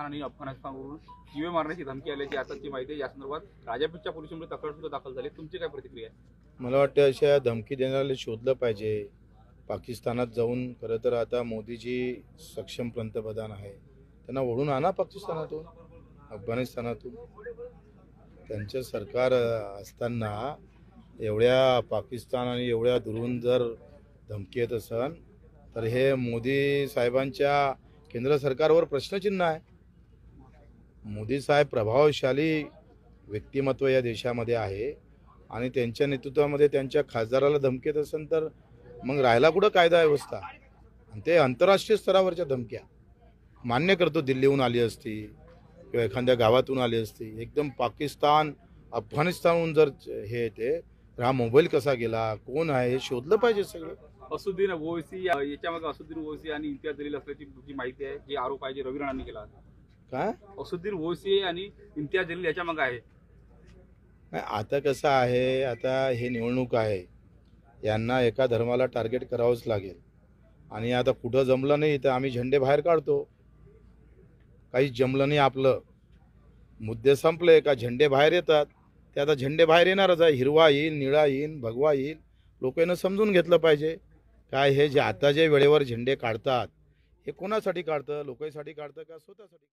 पाकिस्तान आणि अफगाणिस्तानवरून जीवे मारण्याची धमकी आल्याची आताची माहिती आहे. या संदर्भात राजापीठच्या पोलिसांमध्ये तक्रार सुद्धा दाखल झाली. तुमची काय प्रतिक्रिया आहे? मला वाटतं अशा धमकी देणाऱ्याला शोधलं पाहिजे. पाकिस्तानात जाऊन खरं तर आता मोदीजी सक्षम पंतप्रधान आहे. त्यांना ओढून आणा पाकिस्तानातून अफगाणिस्तानातून. त्यांचं सरकार असताना एवढ्या पाकिस्तान आणि एवढ्या दुरून जर धमकी येत असन तर हे मोदी साहेबांच्या केंद्र सरकारवर प्रश्नचिन्ह आहे. मोदी साहेब प्रभावशाली व्यक्तिमत्व या देशामध्ये आहे आणि त्यांच्या नेतृत्वामध्ये त्यांच्या खासदाराला धमकीत असेल तर मग राहायला कुठं कायदा व्यवस्था? आणि ते आंतरराष्ट्रीय स्तरावरच्या धमक्या. मान्य करतो दिल्लीहून आली असती किंवा एखाद्या गावातून आली असती. एकदम पाकिस्तान अफगाणिस्तानहून जर हे येते तर हा मोबाईल कसा गेला? कोण आहे? हे शोधलं पाहिजे सगळं. असुद्दीन ओवैसी याच्यामध्ये असुद्दीन ओवैसी आणि इम्तियाज जलील असल्याची जी माहिती आहे जे आरोप आहे जे रवी राणांनी केला काय? असुद्दीन ओवैसी आणि इम्तियाज जलील याच्यामागे आहे. नाही आता कसं आहे आता हे निवडणूक आहे. यांना एका धर्माला टार्गेट करावंच लागेल. आणि आता कुठं जमलं नाही तर आम्ही झेंडे बाहेर काढतो. काहीच जमलं नाही आपलं. मुद्दे संपले का झेंडे बाहेर येतात. ते आता झेंडे बाहेर येणारच आहे. हिरवा येईल निळा येईल भगवा येईल. लोकांना समजून घेतलं पाहिजे. काय हे जे आता जे वेळेवर झेंडे काढतात हे कोणासाठी काढतं? लोकांसाठी काढतं का स्वतःसाठी?